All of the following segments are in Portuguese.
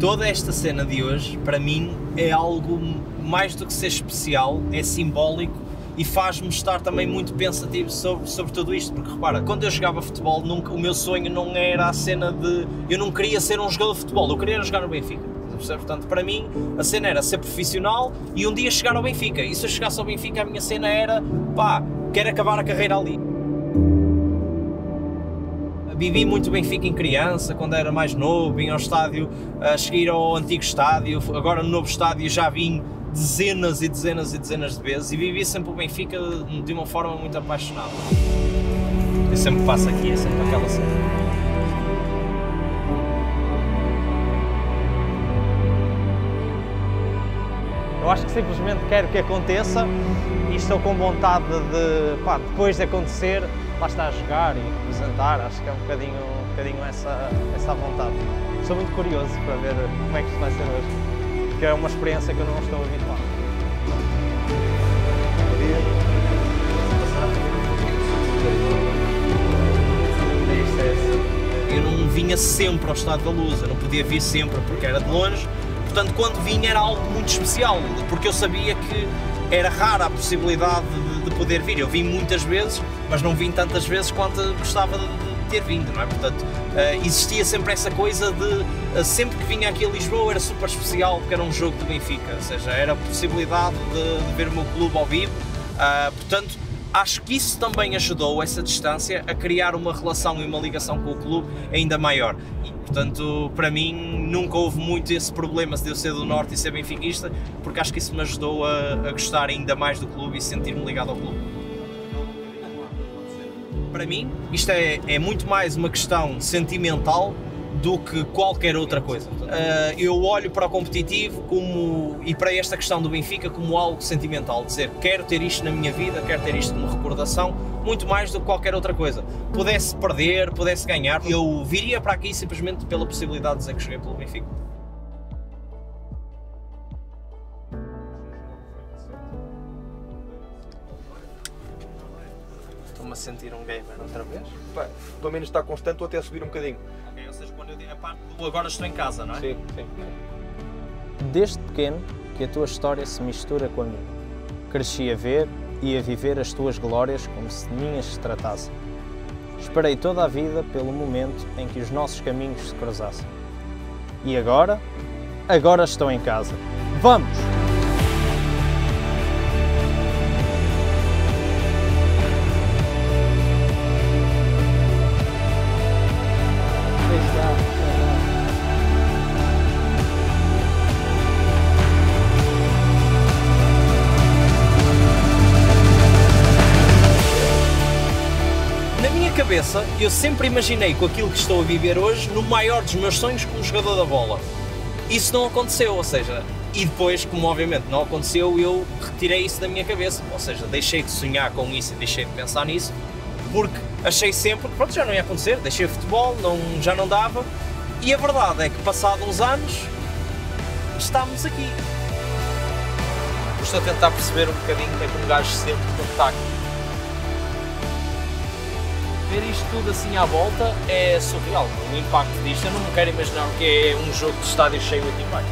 Toda esta cena de hoje, para mim, é algo mais do que ser especial, é simbólico e faz-me estar também muito pensativo sobre, sobre tudo isto, porque repara, quando eu jogava futebol, nunca, o meu sonho não era a cena de. Eu não queria ser um jogador de futebol, eu queria jogar no Benfica. Portanto, para mim, a cena era ser profissional e um dia chegar ao Benfica. E se eu chegasse ao Benfica, a minha cena era pá, quero acabar a carreira ali. Vivi muito Benfica em criança, quando era mais novo, vim ao estádio, a cheguei ao antigo estádio, agora no novo estádio já vim dezenas e dezenas e dezenas de vezes e vivi sempre o Benfica de uma forma muito apaixonada. Eu sempre passo aqui, é sempre aquela cena. Simplesmente quero que aconteça e estou com vontade de, pá, depois de acontecer, lá está a jogar e representar. Acho que é um bocadinho, um bocadinho essa, essa vontade. Estou muito curioso para ver como é que isto vai ser hoje, porque é uma experiência que eu não estou habituado. Eu não vinha sempre ao Estado da Luz, eu não podia vir sempre porque era de longe, portanto quando vinha era algo muito especial, porque eu sabia que era rara a possibilidade de, de poder vir. Eu vim muitas vezes, mas não vim tantas vezes quanto gostava de, de ter vindo, não é? Portanto, uh, existia sempre essa coisa de, uh, sempre que vinha aqui a Lisboa era super especial porque era um jogo de Benfica, ou seja, era a possibilidade de, de ver o meu clube ao vivo, uh, portanto, acho que isso também ajudou essa distância a criar uma relação e uma ligação com o clube ainda maior. E, portanto, para mim nunca houve muito esse problema de eu ser do Norte e ser benfiquista, porque acho que isso me ajudou a, a gostar ainda mais do clube e sentir-me ligado ao clube. Para mim, isto é, é muito mais uma questão sentimental do que qualquer outra coisa. Uh, eu olho para o competitivo como, e para esta questão do Benfica como algo sentimental, dizer quero ter isto na minha vida, quero ter isto como recordação, muito mais do que qualquer outra coisa. Pudesse perder, pudesse ganhar, eu viria para aqui simplesmente pela possibilidade de dizer que joguei pelo Benfica. Estou-me a sentir um gamer outra vez. Pá, pelo menos está constante ou até subir um bocadinho. Ok, ou seja, quando eu digo a parte do agora estou em casa, não é? Sim, sim. Desde pequeno que a tua história se mistura com a minha. Cresci a ver e a viver as tuas glórias como se de minhas se tratasse. Esperei toda a vida pelo momento em que os nossos caminhos se cruzassem. E agora? Agora estou em casa. Vamos! Cabeça, eu sempre imaginei com aquilo que estou a viver hoje no maior dos meus sonhos como jogador da bola. Isso não aconteceu, ou seja, e depois, como obviamente não aconteceu, eu retirei isso da minha cabeça, ou seja, deixei de sonhar com isso e deixei de pensar nisso, porque achei sempre que pronto, já não ia acontecer, deixei o futebol, não, já não dava, e a verdade é que passado uns anos estamos aqui. Estou a tentar perceber um bocadinho que é que um gajo está aqui. Ver isto tudo assim à volta é surreal. O impacto disto, eu não me quero imaginar o que é um jogo de estádio cheio aqui embaixo.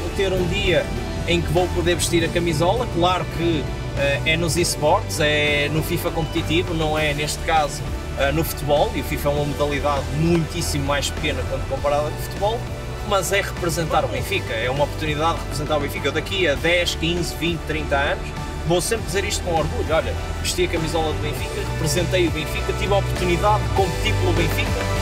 Vou ter um dia em que vou poder vestir a camisola, claro que eh, é nos esportes, é no FIFA competitivo, não é neste caso eh, no futebol, e o FIFA é uma modalidade muitíssimo mais pequena quando comparada com o futebol, mas é representar o Benfica, é uma oportunidade de representar o Benfica. Daqui a 10, 15, 20, 30 anos vou sempre dizer isto com orgulho. Olha, vesti a camisola do Benfica, representei o Benfica, tive a oportunidade de competir pelo Benfica